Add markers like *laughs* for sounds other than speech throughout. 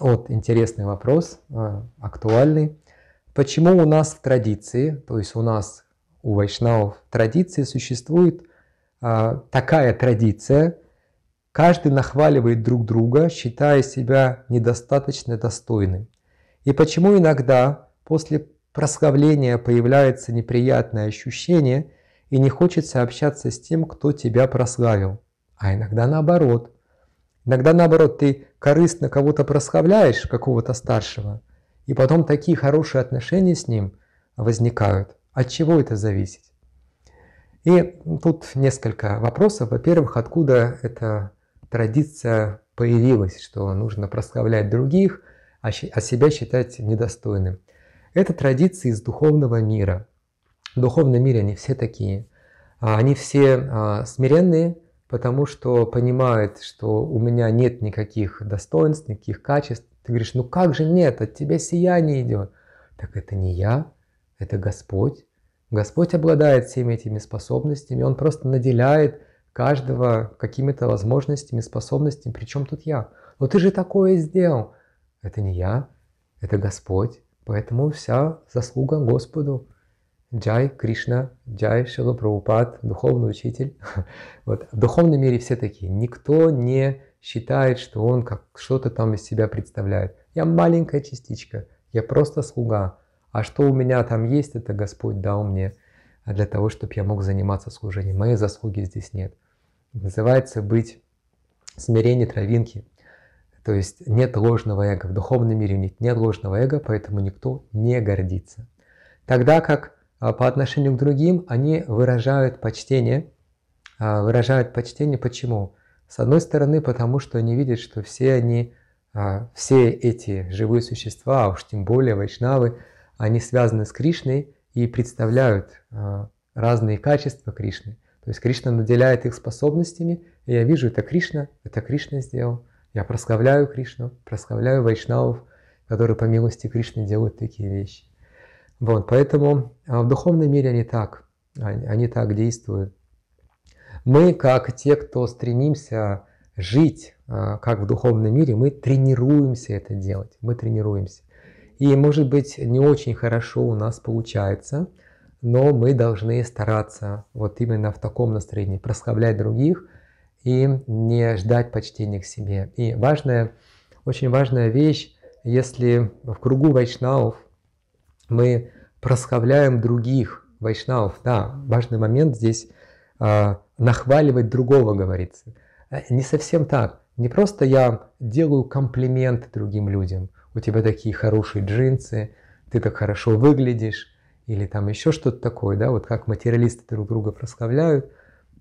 Вот интересный вопрос, э, актуальный. Почему у нас в традиции, то есть у нас у вайшнавов традиции существует а, такая традиция, каждый нахваливает друг друга, считая себя недостаточно достойным. И почему иногда после прославления появляется неприятное ощущение и не хочется общаться с тем, кто тебя прославил, а иногда наоборот – Иногда наоборот ты корыстно кого-то прославляешь, какого-то старшего, и потом такие хорошие отношения с ним возникают. От чего это зависит? И тут несколько вопросов. Во-первых, откуда эта традиция появилась, что нужно прославлять других, а, а себя считать недостойным. Это традиция из духовного мира. В духовном мире они все такие. А они все а, смиренные, потому что понимает, что у меня нет никаких достоинств, никаких качеств. Ты говоришь, ну как же нет, от тебя сияние идет. Так это не я, это Господь. Господь обладает всеми этими способностями, Он просто наделяет каждого какими-то возможностями, способностями. Причем тут я? Но ты же такое сделал. Это не я, это Господь. Поэтому вся заслуга Господу. Джай Кришна, Джай Шила Прабхупад, духовный учитель. *laughs* Вот. В духовном мире все такие. Никто не считает, что он как что-то там из себя представляет. Я маленькая частичка, я просто слуга. А что у меня там есть, это Господь дал мне для того, чтобы я мог заниматься служением. Моей заслуги здесь нет. Называется быть смирение травинки. То есть нет ложного эго. В духовном мире нет, нет ложного эго, поэтому никто не гордится. Тогда как по отношению к другим они выражают почтение. А, выражают почтение почему? С одной стороны, потому что они видят, что все они, а, все эти живые существа, а уж тем более вайшнавы, они связаны с Кришной и представляют разные качества Кришны. То есть Кришна наделяет их способностями, и я вижу, это Кришна, это Кришна сделал. Я прославляю Кришну, прославляю вайшнавов, которые по милости Кришны делают такие вещи. Вот, поэтому а, в духовном мире они так, они, так действуют. Мы, как те, кто стремимся жить а, как в духовном мире, мы тренируемся это делать, мы тренируемся. И может быть не очень хорошо у нас получается, но мы должны стараться вот именно в таком настроении прославлять других и не ждать почтения к себе. И важная, очень важная вещь, если в кругу вайшнавов мы прославляем других вайшнавов. Да, важный момент здесь э, нахваливать другого, говорится. Э, не совсем так. Не просто я делаю комплименты другим людям. У тебя такие хорошие джинсы, ты так хорошо выглядишь, или там еще что-то такое, да, вот как материалисты друг друга прославляют.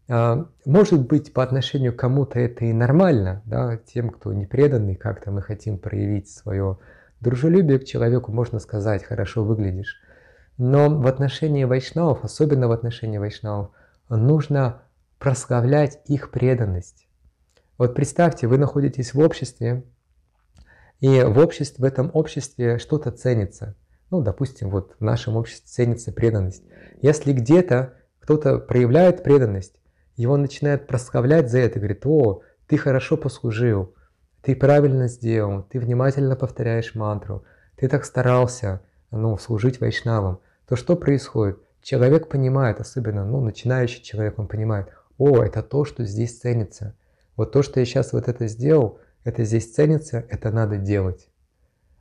А, может быть, по отношению к кому-то это и нормально, да, тем, кто не преданный, как-то мы хотим проявить свое Дружелюбие к человеку можно сказать, хорошо выглядишь. Но в отношении вайшнавов, особенно в отношении вайшнавов, нужно прославлять их преданность. Вот представьте, вы находитесь в обществе, и в обществе, в этом обществе что-то ценится. Ну, допустим, вот в нашем обществе ценится преданность. Если где-то кто-то проявляет преданность, его начинают прославлять за это, говорит, о, ты хорошо послужил, ты правильно сделал, ты внимательно повторяешь мантру, ты так старался ну, служить вайшнавам, то что происходит? Человек понимает, особенно ну, начинающий человек, он понимает, о, это то, что здесь ценится. Вот то, что я сейчас вот это сделал, это здесь ценится, это надо делать.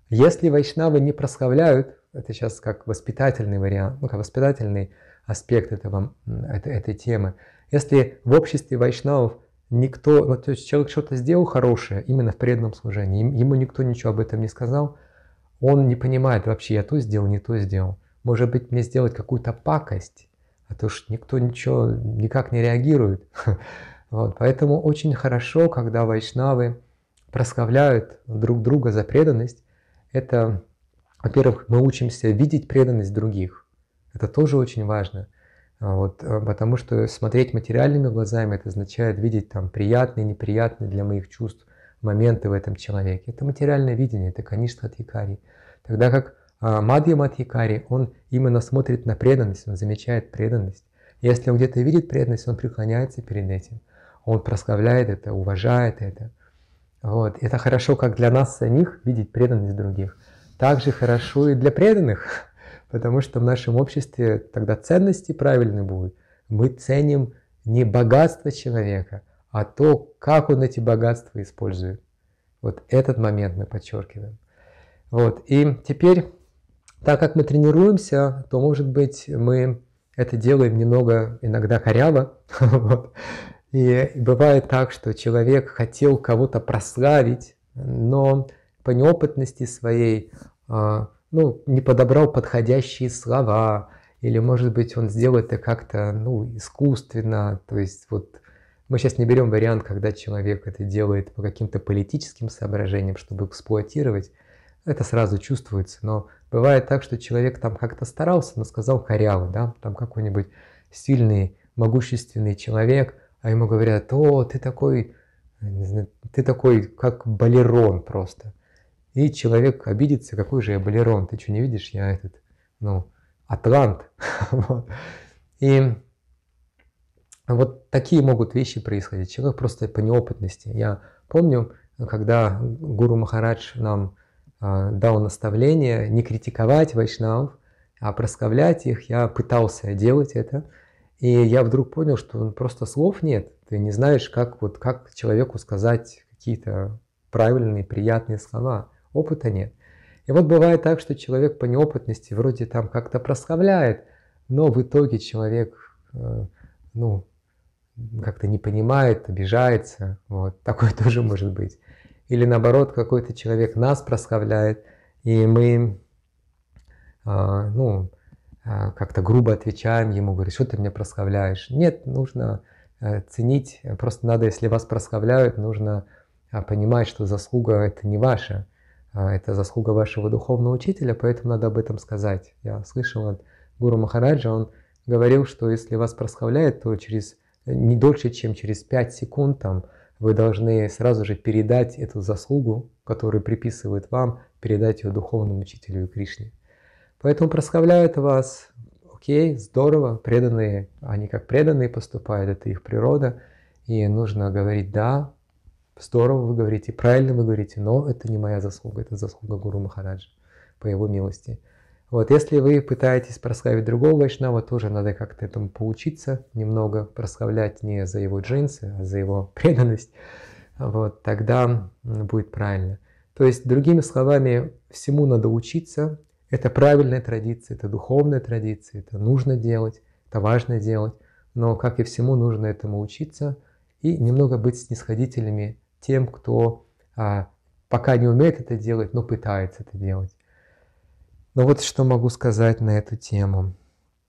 Если вайшнавы не прославляют, это сейчас как воспитательный вариант, ну как воспитательный аспект этого, этой, этой темы. Если в обществе вайшнавов никто, вот, то есть человек что-то сделал хорошее именно в преданном служении, ему никто ничего об этом не сказал, он не понимает вообще, я то сделал, не то сделал. Может быть, мне сделать какую-то пакость, а то ж никто ничего никак не реагирует. *laughs* Вот, поэтому очень хорошо, когда вайшнавы прославляют друг друга за преданность. Это, во-первых, мы учимся видеть преданность других. Это тоже очень важно. А вот, э, потому что смотреть материальными глазами, это означает видеть там приятные, неприятные для моих чувств моменты в этом человеке. Это материальное видение, это Каништа от Якари. Тогда как а, Мадьям от Якари, он именно смотрит на преданность, он замечает преданность. Если он где-то видит преданность, он преклоняется перед этим. Он прославляет это, уважает это. Вот. Это хорошо как для нас самих видеть преданность других. Также хорошо и для преданных, потому что в нашем обществе тогда ценности правильные будут. Мы ценим не богатство человека, а то, как он эти богатства использует. Вот этот момент мы подчеркиваем. Вот. И теперь, так как мы тренируемся, то, может быть, мы это делаем немного иногда коряво. *laughs* И бывает так, что человек хотел кого-то прославить, но по неопытности своей а, ну, не подобрал подходящие слова, или, может быть, он сделал это как-то ну, искусственно. То есть вот мы сейчас не берем вариант, когда человек это делает по каким-то политическим соображениям, чтобы эксплуатировать. Это сразу чувствуется. Но бывает так, что человек там как-то старался, но сказал коряво, да, там какой-нибудь сильный, могущественный человек – а ему говорят, о, ты такой, ты такой, как балерон просто. И человек обидится, какой же я балерон, ты что не видишь, я этот, ну, атлант. *laughs* И вот такие могут вещи происходить. Человек просто по неопытности. Я помню, когда Гуру Махарадж нам э, дал наставление не критиковать вайшнавов, а прославлять их, я пытался делать это. И я вдруг понял, что просто слов нет. Ты не знаешь, как, вот, как человеку сказать какие-то правильные, приятные слова. Опыта нет. И вот бывает так, что человек по неопытности вроде там как-то прославляет, но в итоге человек э, ну, как-то не понимает, обижается. Вот. Такое *laughs* тоже может быть. Или наоборот, какой-то человек нас прославляет, и мы э, ну, а, как-то грубо отвечаем ему, говорит, что ты меня прославляешь. Нет, нужно э, ценить, просто надо, если вас прославляют, нужно а, понимать, что заслуга это не ваша, а, это заслуга вашего духовного учителя, поэтому надо об этом сказать. Я слышал от Гуру Махараджа, он говорил, что если вас прославляют, то через не дольше, чем через 5 секунд там, вы должны сразу же передать эту заслугу, которую приписывают вам, передать ее духовному учителю и Кришне. Поэтому прославляют вас, окей, здорово, преданные, они как преданные поступают, это их природа, и нужно говорить «да», здорово вы говорите, правильно вы говорите, но это не моя заслуга, это заслуга Гуру Махараджа, по его милости. Вот, если вы пытаетесь прославить другого вайшнава, тоже надо как-то этому поучиться, немного прославлять не за его джинсы, а за его *laughs* преданность, вот, тогда будет правильно. То есть, другими словами, всему надо учиться, это правильная традиция, это духовная традиция, это нужно делать, это важно делать, но, как и всему, нужно этому учиться и немного быть снисходительными тем, кто а, пока не умеет это делать, но пытается это делать. Ну вот что могу сказать на эту тему.